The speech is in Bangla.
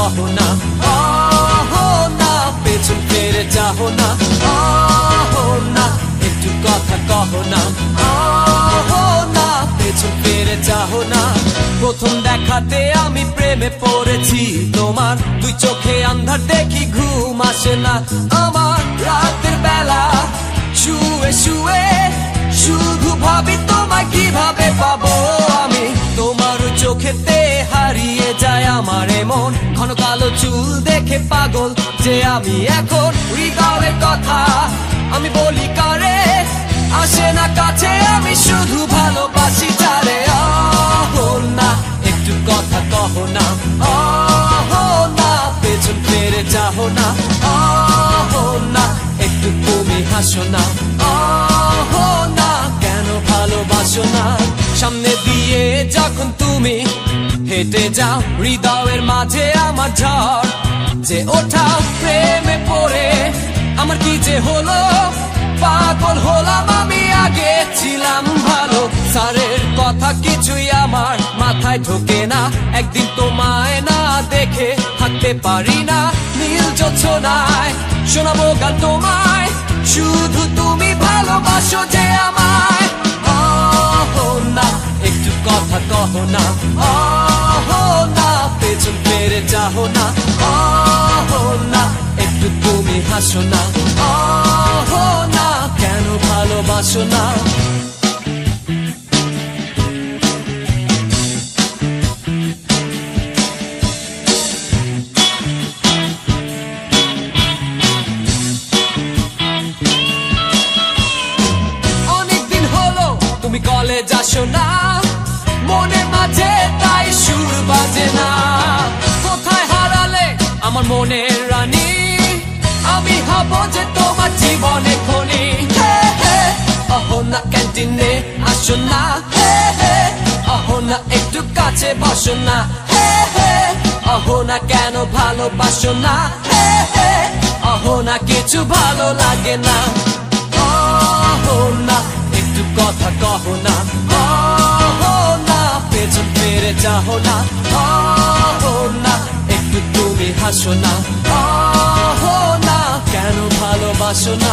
কহো না। আহো না, পেছন ফেরে যাও না। আহো না, একটু কথা কহো না। আহো না, পেছন ফেরে যাও না। প্রথম দেখাতে আমি প্রেমে পড়েছি। তোমার দুই চোখে আন্ধার দেখি, ঘুম আসে না। আমার হারিয়ে যায় আমার মন ঘন কালো চুল দেখে পাগল যে আমি এখন। হৃদয়ের কথা আমি বলি কারে? আসে না কাছে, আমি শুধু ভালোবাসি যারে না, একটু কথা কহো না। না, পেছন ফেরে যাও না। না, একটু তুমি হাসো না। না, কেন ভালোবাসো না? সামনে দিয়ে যখন তুমি হেঁটে যাও, হৃদয়ের মাঝে আমার ঝড় যে ওঠাও প্রেমে পড়ে, আমার কি যে হলো? পাগল হলাম আমি, আগে ছিলাম ভালো। স্যারের কথা কিছুই আমার মাথায় ঢোকে না। একদিন তোমায় না দেখে থাকতে পারি না। নীল যোছনায় শোনাবো গান তোমায়। শুধু তুমি ভালোবাসো যে আমায়। কথা না। আহো না, পেছন ফেরে যাও না। আহো না, একটু তুমি হাসো না। আহো না, কেন ভালোবাসো না? মনের মাঝে তাই সুর বাজে না। কোথায় হারালে আমার মনের রানী? আমি হব যে তোমার জীবনে খনি। অহো না ক্যান্টিনে আসো না। অহো না একটু কাছে বসো না। অহো না কেন ভালোবাসো না। অহো না কিছু ভালো লাগে না। যাও না আহো না একটু তুমি হাসো না আহো না কেন ভালোবাসো না?